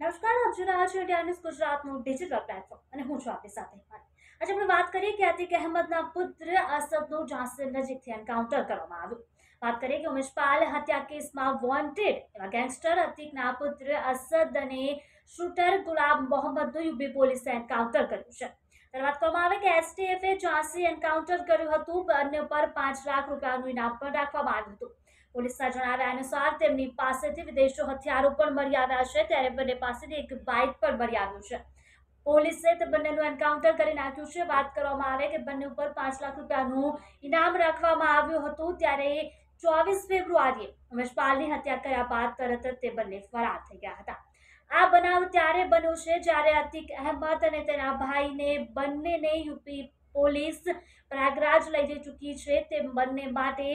નમસ્કાર આપ જોઈ રહ્યા છો ઇન્ડિયા ન્યૂઝ ગુજરાતનું ડિજિટલ પ્લેટફોર્મ અને હું છું આપની સાથે આજે આપણે વાત કરીએ કે અતિક અહેમદના પુત્ર અસદનું ઝાંસી નજીકથી એન્કાઉન્ટર કરવામાં આવ્યું. વાત કરીએ કે ઉમેશપાલ હત્યા કેસમાં વોન્ટેડ એવા ગેંગસ્ટર અતિકના પુત્ર અસદ અને શૂટર ગુલાબ મોહમ્મદનું યુબી પોલીસે એન્કાઉન્ટર કર્યું છે. ત્યારે વાત કરવામાં આવે કે એસટીએફે ઝાંસી એન્કાઉન્ટર કર્યું હતું, બંને પર પાંચ લાખ રૂપિયાનું ઇનામ પણ રાખવામાં આવ્યું હતું. પોલીસના જણાવ્યા અનુસાર તેમની પાસેથી વિદેશો હથિયારો પણ મળી આવ્યા છે. ત્યારે બંને પાસેથી એક બાઇક પણ મળી આવ્યું છે. પોલીસે તે બંનેનું એન્કાઉન્ટર કરી નાખ્યું છે. વાત કરવામાં આવે કે બંને ઉપર પાંચ લાખ રૂપિયાનું ઇનામ રાખવામાં આવ્યું હતું. ત્યારે ચોવીસ ફેબ્રુઆરીએ ઉમેશપાલની હત્યા કર્યા બાદ તરત જ તે બંને ફરાર થઈ ગયા હતા. આ બનાવ ત્યારે બન્યો છે જ્યારે અતિક અહેમદ અને તેના ભાઈને બંનેને યુપી પોલીસ પ્રયાગરાજ લઈ જઈ ચૂકી છે. તે બંને માટે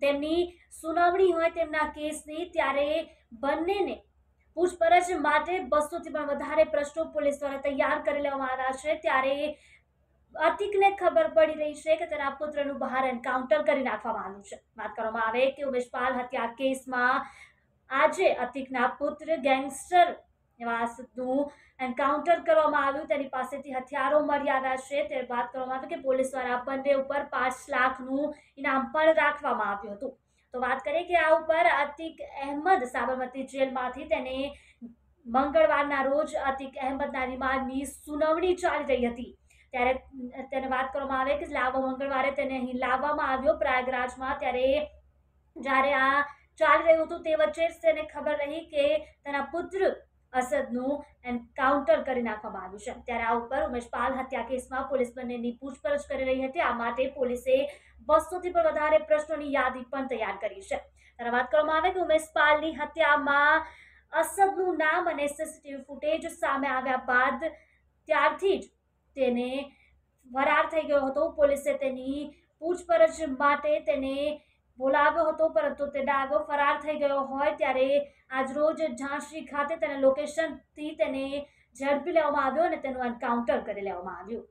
તેમની સુનાવણી હોય તેમના કેસની ત્યારે બંનેને પૂછપરછ માટે બસોથી પણ વધારે પ્રશ્નો પોલીસ દ્વારા તૈયાર કરી લેવામાં આવ્યા છે. ત્યારે અતિકને ખબર પડી રહી છે કે તેના પુત્રનું બહાર એન્કાઉન્ટર કરી નાખવામાં આવ્યું છે. વાત કરવામાં આવે કે ઉમેશપાલ હત્યા કેસમાં આજે અતિકના પુત્ર ગેંગસ્ટર નિવાસનું એન્કાઉન્ટર કરવામાં આવ્યું. તેની પાસેથી હથિયારો મળી આવ્યા છે. તે વાત કરવામાં આવી કે પોલીસ દ્વારા બંને ઉપર પાંચ લાખનું ઇનામ પણ રાખવામાં આવ્યું હતું. તો વાત કરીએ કે આ ઉપર અતિક અહેમદ સાબરમતી જેલમાંથી તેને મંગળવારના રોજ અતિક અહેમદના રિમાન્ડની સુનાવણી ચાલી રહી હતી. ત્યારે તેને વાત કરવામાં આવે કે લાવવા મંગળવારે તેને અહીં લાવવામાં આવ્યો. પ્રયાગરાજમાં ત્યારે જ્યારે આ ચાલી રહ્યું હતું તે વચ્ચે તેને ખબર રહી કે તેના પુત્ર અસદનું એન્કાઉન્ટર કરી નાખવામાં આવ્યું છે. ત્યારે આ ઉપર ઉમેશપાલ હત્યા કેસમાં પોલીસ બંનેની પૂછપરછ કરી રહી હતી. આ માટે પોલીસે બસોથી પણ વધારે પ્રશ્નોની યાદી પણ તૈયાર કરી છે. ત્યારે વાત કરવામાં આવે કે ઉમેશપાલની હત્યામાં અસદનું નામ અને સીસીટીવી ફૂટેજ સામે આવ્યા બાદ ત્યારથી જ તેને ફરાર થઈ ગયો હતો. પોલીસે તેની પૂછપરછ માટે તેને બોલાવ્યો હતો, પરંતુ તે ડાગો ફરાર થઈ ગયો હોય ત્યારે આજરોજ ઝાંસી ખાતે તેને લોકેશનથી તેને ઝડપી લેવામાં આવ્યો અને તેનું એન્કાઉન્ટર કરી લેવામાં આવ્યું.